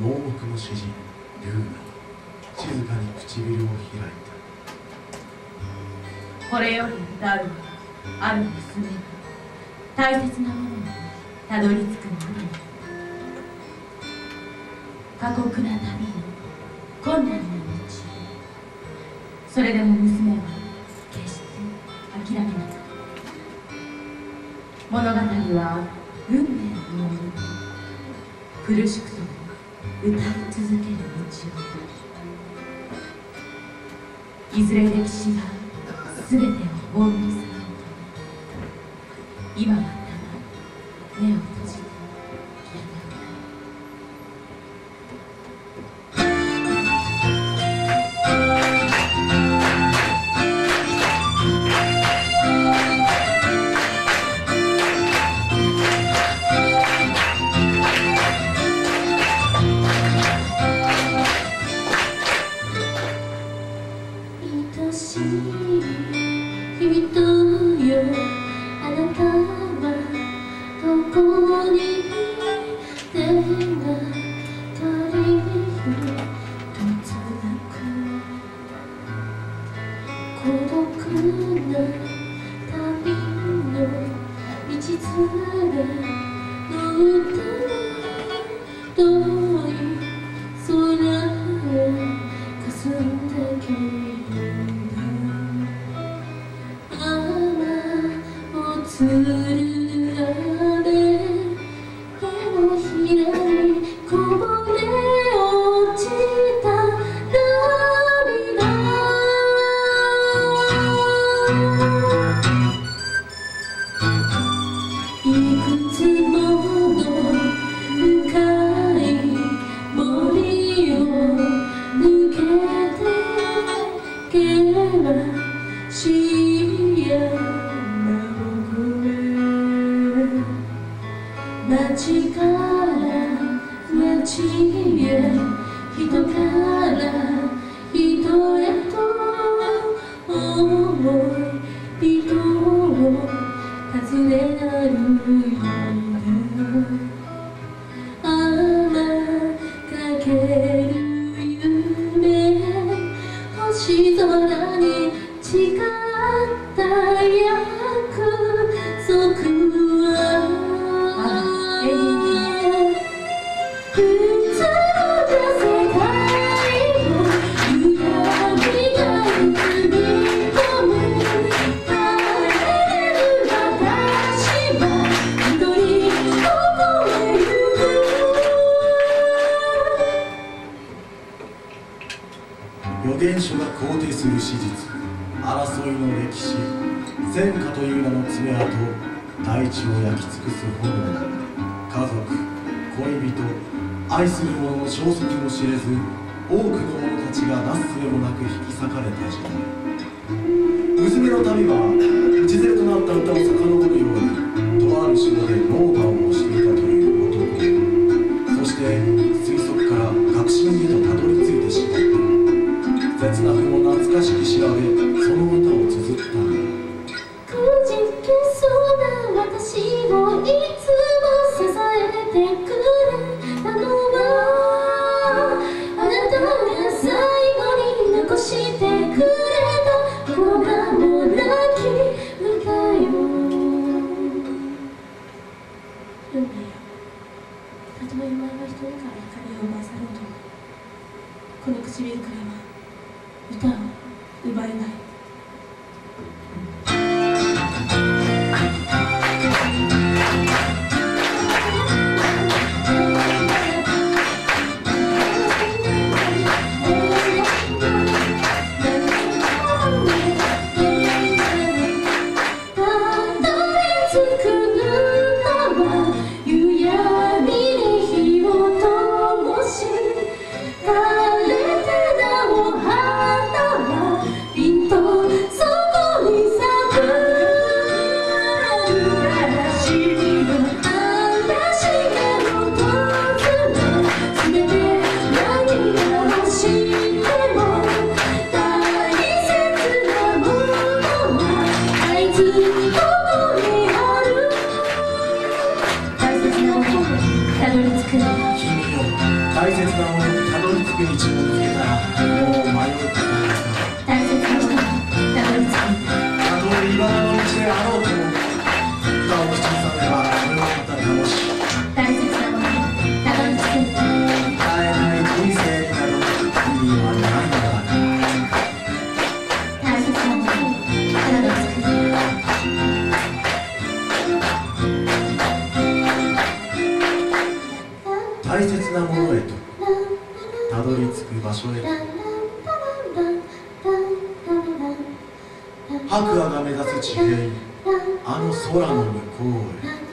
盲目の詩人ルーナ。は静かに唇を開いた。これより歌うはある娘が大切なものにたどり着くのみ過酷な旅困難な道。それでも娘は決して諦めなかった。物語は苦しくとも歌い続ける道をいずれ歴史は全てを葬り去ろうと今はしい人よあなたはどこに手が足りる突く孤独な旅の道連れの歌は遠つるられ手を開く街から街へ人から人へと思い人を尋ねなるような雨かける夢。星空に誓った約束。予言書が肯定する史実。争いの歴史戦火という名の爪痕大地を焼き尽くす炎。家族恋人愛する者の消息も知れず多くの者たちがなすすべもなく引き裂かれた時代。娘の旅は自然となった歌を遡るようにとある島で農唇からは歌を奪えない。たどどり着くの君の大切なものにたどり着く道を見つけたらもう迷う。ことはないなものへとたどり着く場所へ白亜が目指す地平あの空の向こうへ。